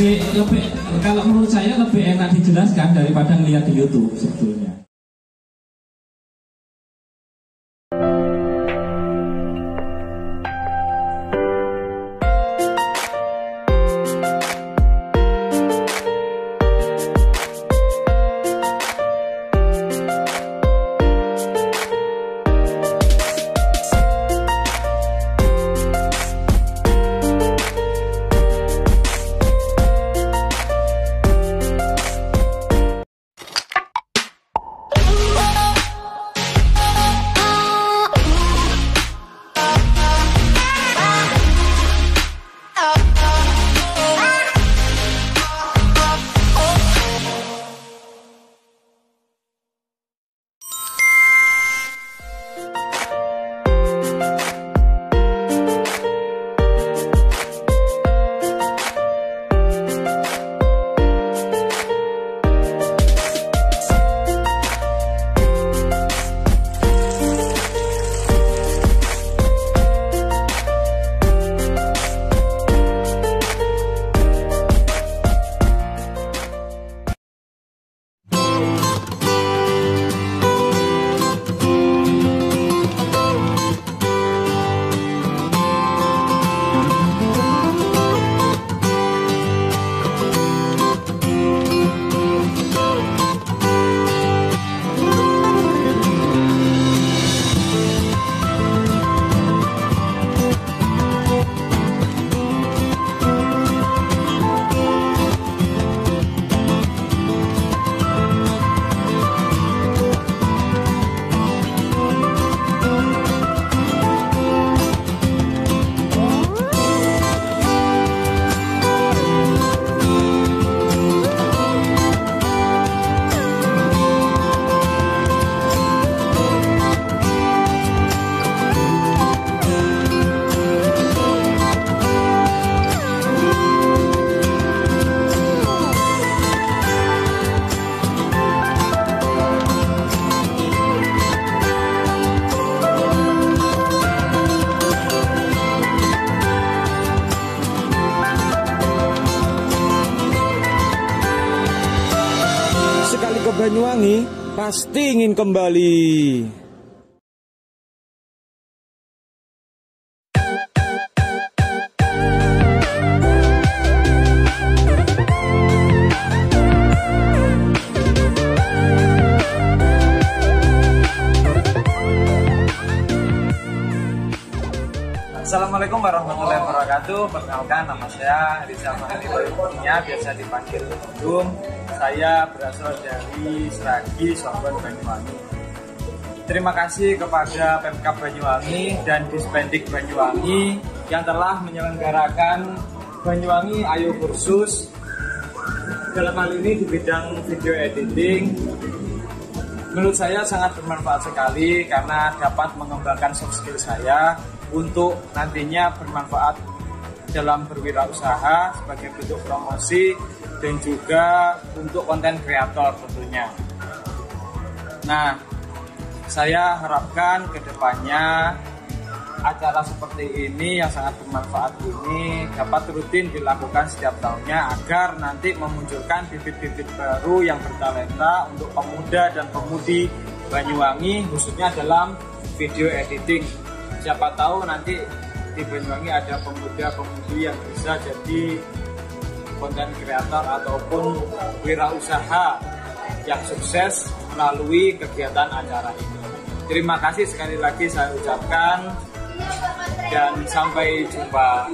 lebih lebih kalau menurut saya lebih enak dijelaskan daripada ngeliat di YouTube sebetulnya. Ke Banyuwangi, pasti ingin kembali. Assalamualaikum warahmatullahi wabarakatuh. Perkenalkan nama saya Rizal Mahali Bayunya, biasa dipanggil Dung. Saya berasal dari Seragi, Sobat Banyuwangi. Terima kasih kepada Pemkab Banyuwangi dan Dispendik Banyuwangi yang telah menyelenggarakan Banyuwangi Ayo Kursus dalam hal ini di bidang video editing menurut saya sangat bermanfaat sekali karena dapat mengembangkan soft skill saya untuk nantinya bermanfaat dalam berwirausaha sebagai bentuk promosi dan juga untuk konten kreator tentunya. Nah, saya harapkan ke depannya acara seperti ini yang sangat bermanfaat ini dapat rutin dilakukan setiap tahunnya agar nanti memunculkan bibit-bibit baru yang bertalenta untuk pemuda dan pemudi Banyuwangi khususnya dalam video editing. Siapa tahu nanti di Banyuwangi ada pemuda-pemudi yang bisa jadi konten kreator ataupun wirausaha yang sukses melalui kegiatan acara ini. Terima kasih sekali lagi saya ucapkan dan sampai jumpa